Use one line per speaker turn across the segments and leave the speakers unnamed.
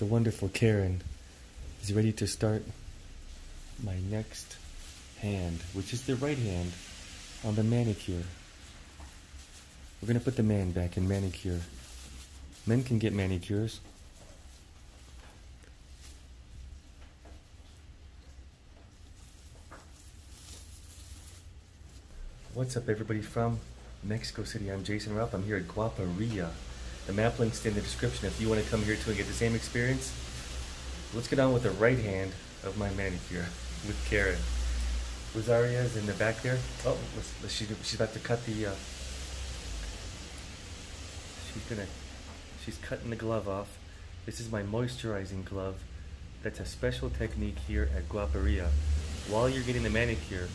the wonderful Karen is ready to start my next hand, which is the right hand on the manicure. We're going to put the man back in manicure. Men can get manicures. What's up, everybody from Mexico City? I'm Jason Rupp. I'm here at Guapería. The map link's in the description if you want to come here too and get the same experience. Let's get on with the right hand of my manicure with Karen. Rosaria is in the back there. Oh, she, she's about to cut the. Uh, she's gonna. She's cutting the glove off. This is my moisturizing glove. That's a special technique here at Guapería. While you're getting the manicure,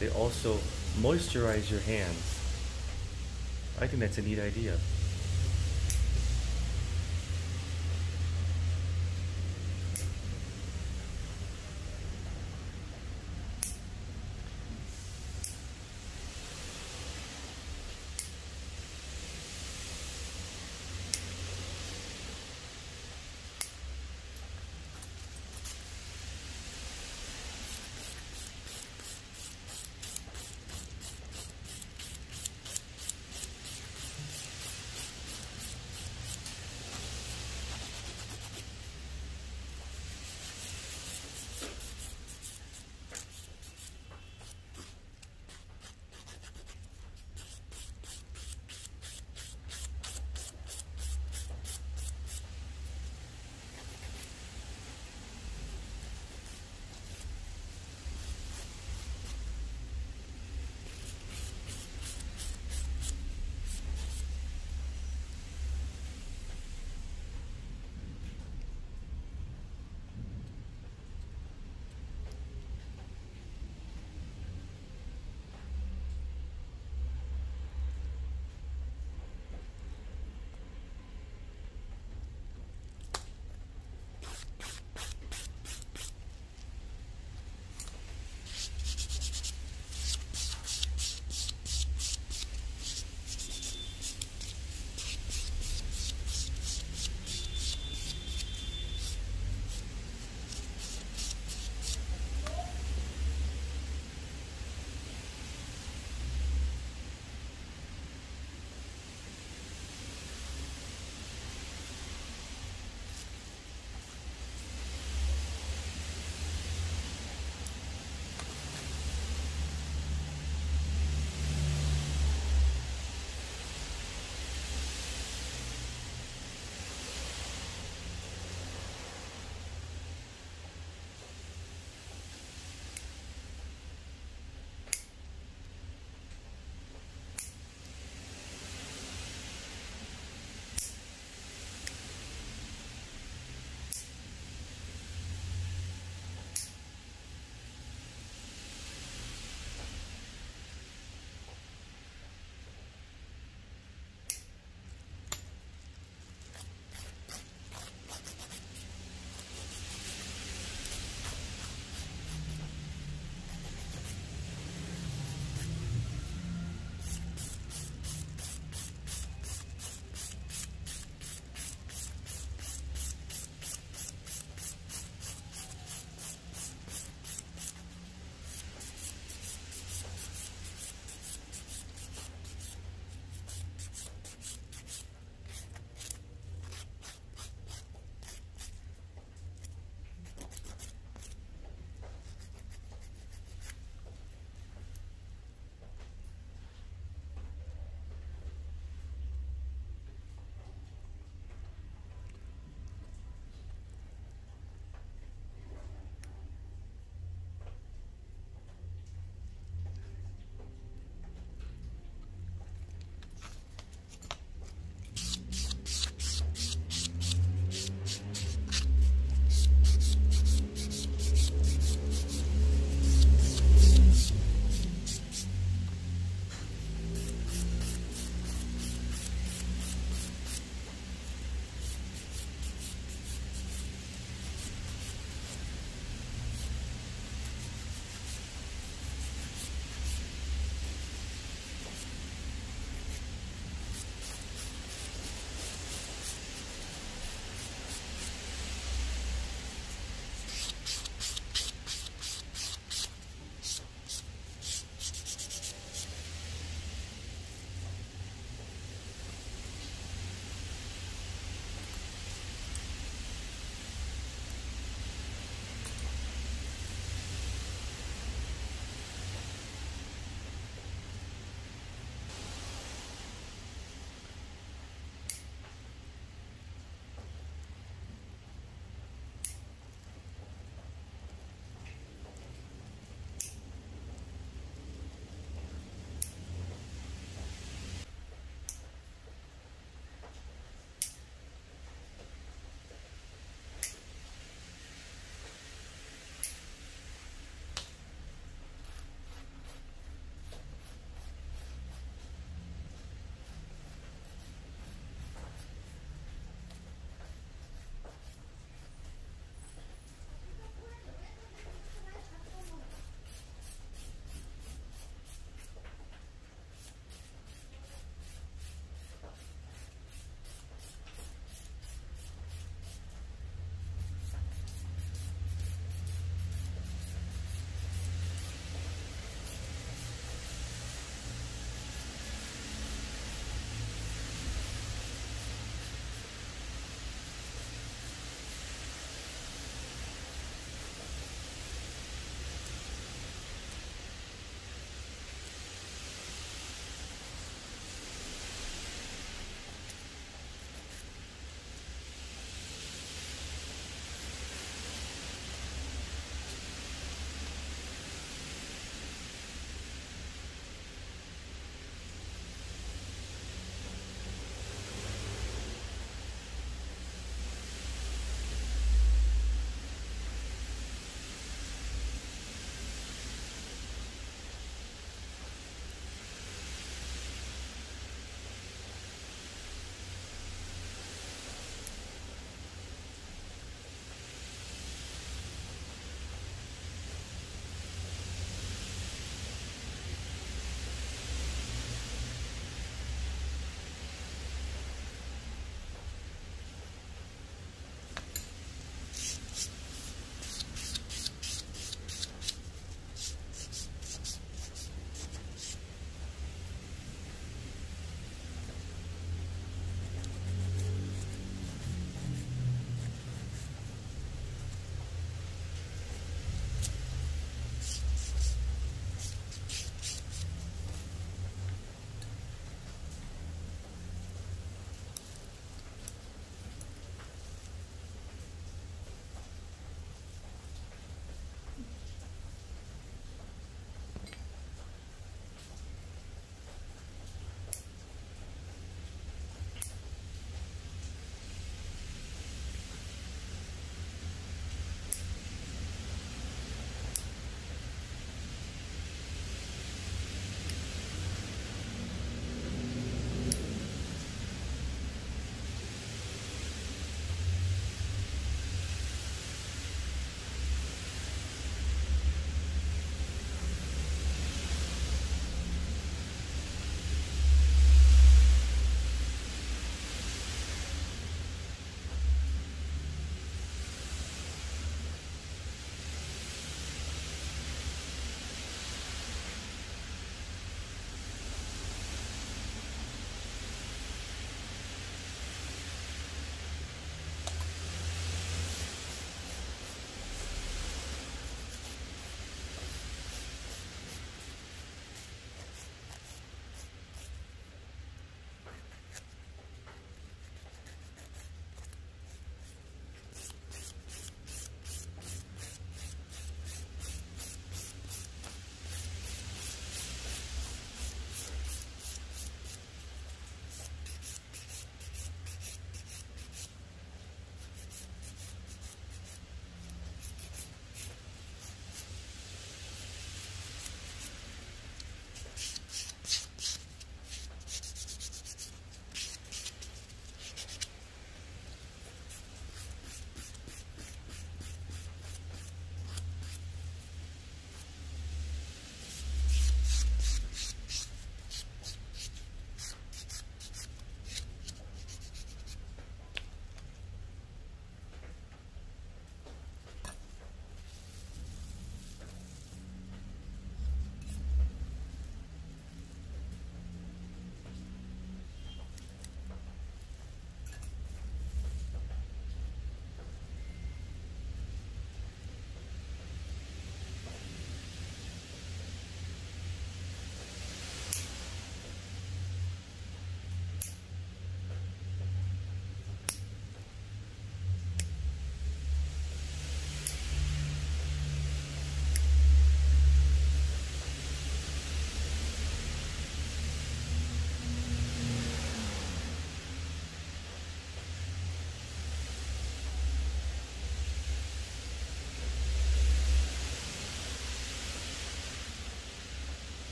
they also moisturize your hands. I think that's a neat idea.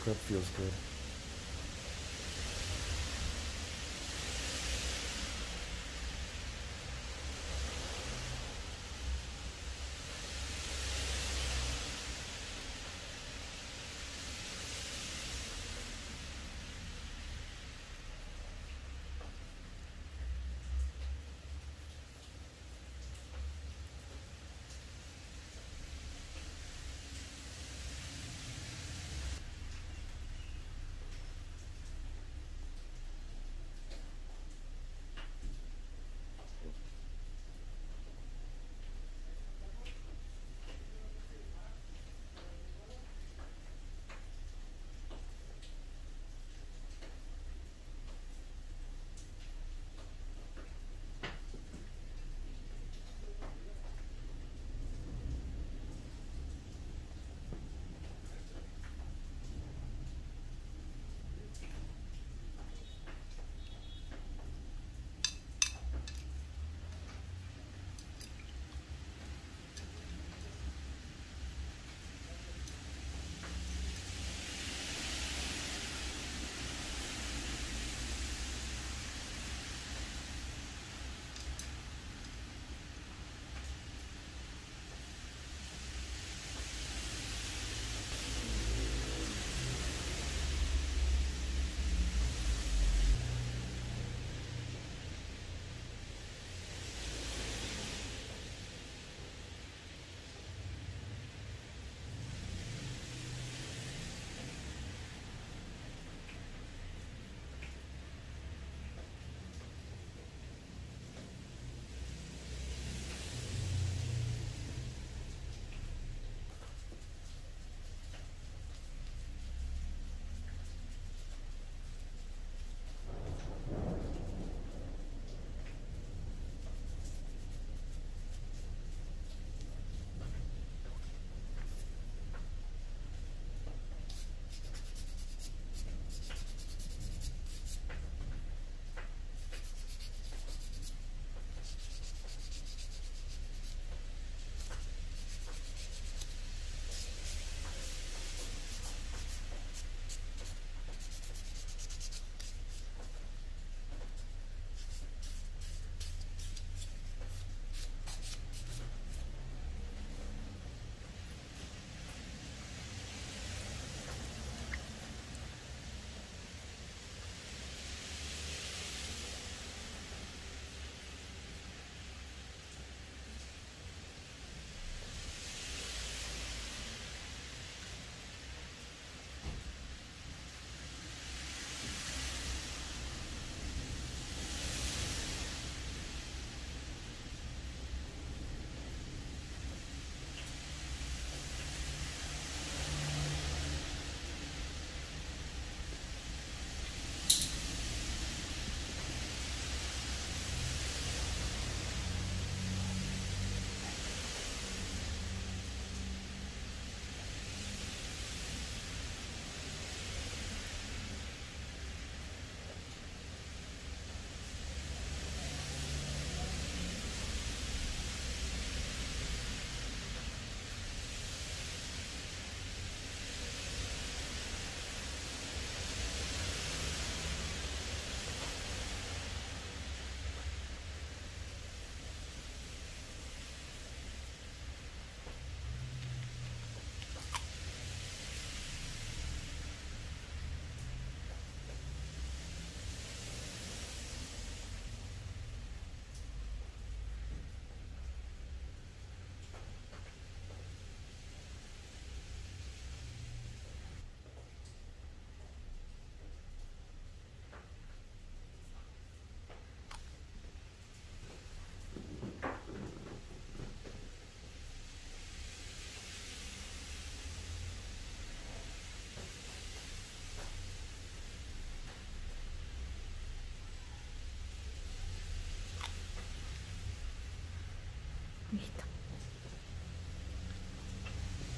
Scrub feels good.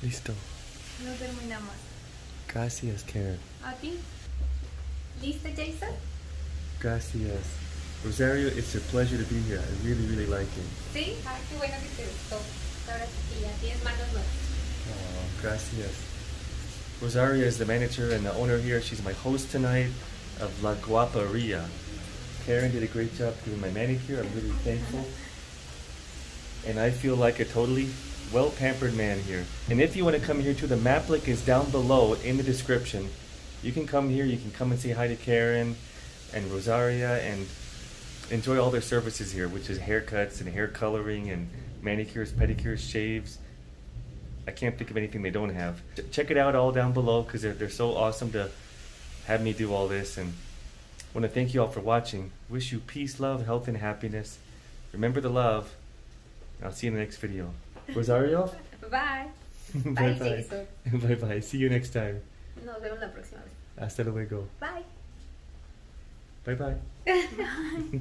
Listo. No terminamos.
Gracias, Karen.
¿A ti? ¿Listo, Jason?
Gracias. Rosario, it's a pleasure to be here. I really, really like it.
Sí. Ay, qué bueno que te gustó. Ahora sí que ya tienes manos nuevas.
Oh, gracias. Rosaria is the manager and the owner here. She's my host tonight of La Guapería. Karen did a great job doing my manicure. I'm really thankful. And I feel like a totally well pampered man here. And if you want to come here too, the map link is down below in the description. You can come here, you can come and say hi to Karen and Rosaria and enjoy all their services here, which is haircuts and hair coloring and manicures, pedicures, shaves. I can't think of anything they don't have. Check it out all down below because they're, they're so awesome to have me do all this. And I want to thank you all for watching. Wish you peace, love, health, and happiness. Remember the love. I'll see you in the next video. Rosario?
Bye.
bye
Bye, Jason.
bye bye. See you next time.
Nos vemos la próxima vez.
Hasta luego.
Bye.
Bye bye.